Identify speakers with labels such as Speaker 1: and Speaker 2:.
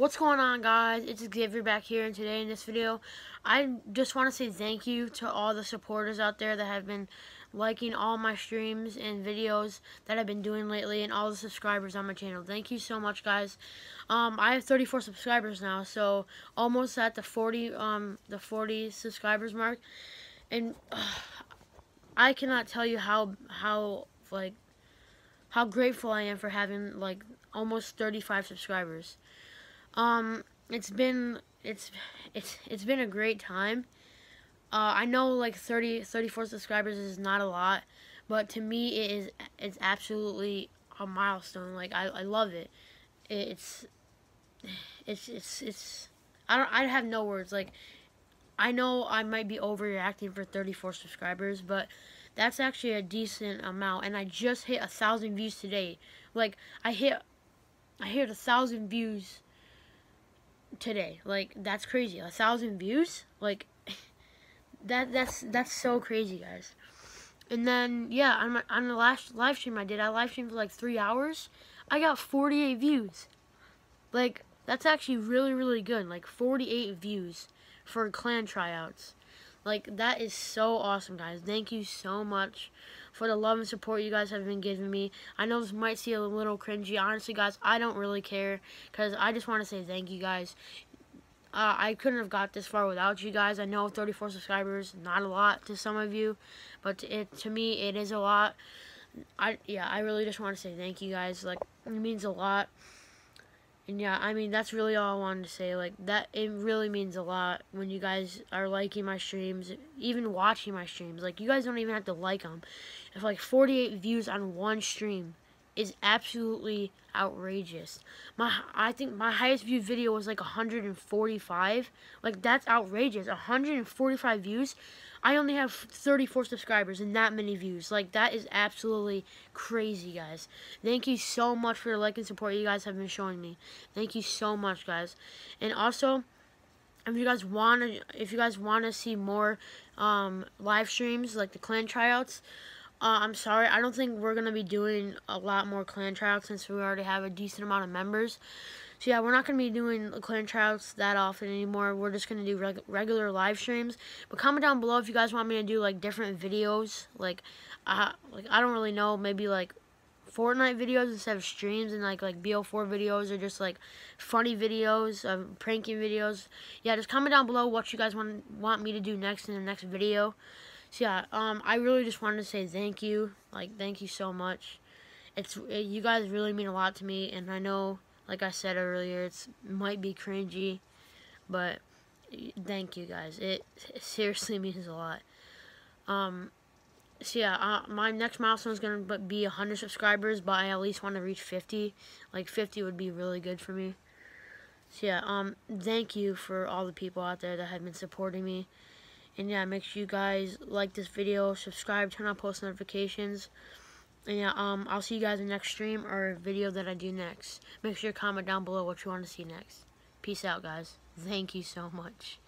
Speaker 1: What's going on guys? It's Xavier back here and today in this video I just want to say thank you to all the supporters out there that have been liking all my streams and videos that I've been doing lately and all the subscribers on my channel. Thank you so much guys. Um, I have 34 subscribers now so almost at the 40 um, the 40 subscribers mark and uh, I cannot tell you how how like how grateful I am for having like almost 35 subscribers. Um, it's been it's it's it's been a great time. Uh, I know like 30 34 subscribers is not a lot, but to me it is it's absolutely a milestone. Like I, I love it. It's it's it's it's I don't I have no words. Like I know I might be overreacting for 34 subscribers, but that's actually a decent amount. And I just hit a thousand views today. Like I hit I hit a thousand views today. Like that's crazy. A thousand views? Like that that's that's so crazy, guys. And then yeah, on my, on the last live stream I did, I live streamed for like three hours. I got 48 views. Like that's actually really really good. Like 48 views for clan tryouts. Like, that is so awesome, guys. Thank you so much for the love and support you guys have been giving me. I know this might seem a little cringy. Honestly, guys, I don't really care because I just want to say thank you, guys. Uh, I couldn't have got this far without you guys. I know 34 subscribers, not a lot to some of you, but it to me, it is a lot. I Yeah, I really just want to say thank you, guys. Like, it means a lot. And yeah, I mean, that's really all I wanted to say. Like, that, it really means a lot when you guys are liking my streams, even watching my streams. Like, you guys don't even have to like them. If, like, 48 views on one stream is absolutely outrageous. My, I think my highest viewed video was, like, 145. Like, that's outrageous. 145 views I only have 34 subscribers and that many views. Like, that is absolutely crazy, guys. Thank you so much for the like and support you guys have been showing me. Thank you so much, guys. And also, if you guys want to, if you guys want to see more um, live streams, like the clan tryouts, uh, I'm sorry, I don't think we're going to be doing a lot more clan tryouts since we already have a decent amount of members. So yeah, we're not going to be doing clan tryouts that often anymore. We're just going to do reg regular live streams. But comment down below if you guys want me to do like different videos. Like, uh, like I don't really know, maybe like Fortnite videos instead of streams and like like BO4 videos or just like funny videos, um, pranking videos. Yeah, just comment down below what you guys want want me to do next in the next video. So yeah, um, I really just wanted to say thank you, like thank you so much. It's it, you guys really mean a lot to me, and I know like I said earlier, it's might be cringy, but thank you guys. It, it seriously means a lot. Um, so yeah, uh, my next milestone is to be 100 subscribers, but I at least want to reach 50. Like, 50 would be really good for me. So yeah, um, thank you for all the people out there that have been supporting me. And yeah, make sure you guys like this video, subscribe, turn on post notifications. And yeah, um, I'll see you guys in the next stream or video that I do next. Make sure to comment down below what you want to see next. Peace out, guys. Thank you so much.